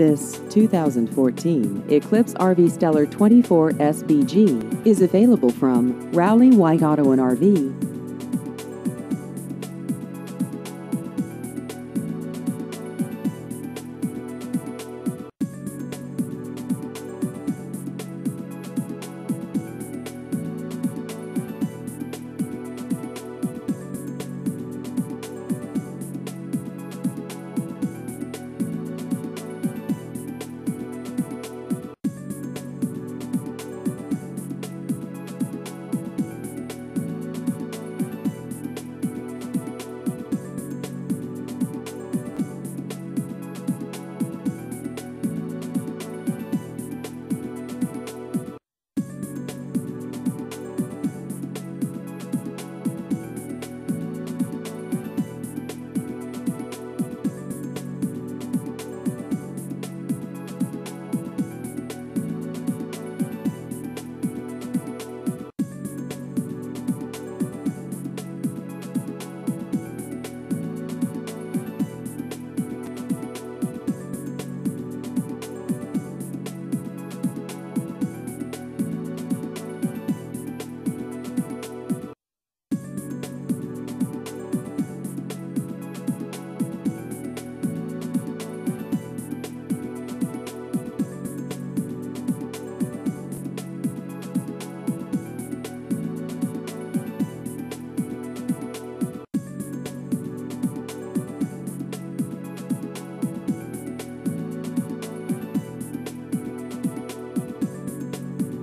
This 2014 Eclipse RV Stellar 24 SBG is available from Rowley White Auto and RV.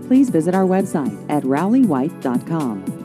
Please visit our website at rowleywhite.com.